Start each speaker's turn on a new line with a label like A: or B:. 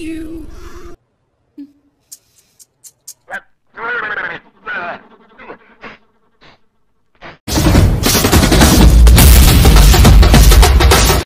A: you.